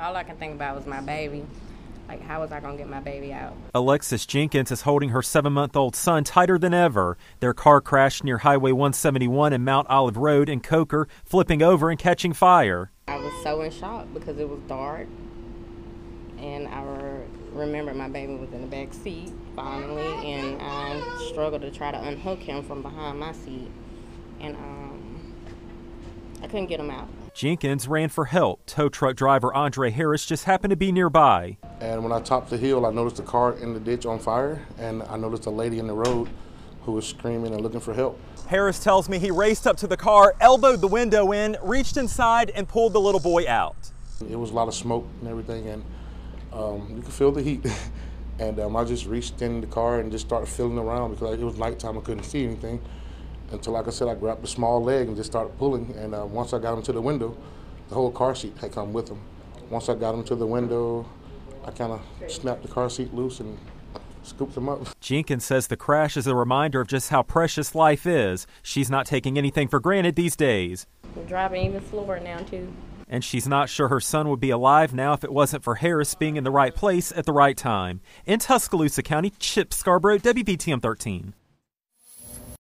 All I can think about was my baby. Like, how was I going to get my baby out? Alexis Jenkins is holding her seven month old son tighter than ever. Their car crashed near Highway 171 and Mount Olive Road in Coker, flipping over and catching fire. I was so in shock because it was dark. And I remember my baby was in the back seat finally, and I struggled to try to unhook him from behind my seat. And um, couldn't get him out. Jenkins ran for help. Tow truck driver Andre Harris just happened to be nearby. And when I topped the hill, I noticed a car in the ditch on fire, and I noticed a lady in the road who was screaming and looking for help. Harris tells me he raced up to the car, elbowed the window in, reached inside, and pulled the little boy out. It was a lot of smoke and everything, and um, you could feel the heat. and um, I just reached in the car and just started feeling around because it was nighttime. I couldn't see anything until, like I said, I grabbed the small leg and just started pulling. And uh, once I got him to the window, the whole car seat had come with him. Once I got him to the window, I kind of snapped the car seat loose and scooped him up. Jenkins says the crash is a reminder of just how precious life is. She's not taking anything for granted these days. We're driving even slower now, too. And she's not sure her son would be alive now if it wasn't for Harris being in the right place at the right time. In Tuscaloosa County, Chip Scarborough, WVTM 13.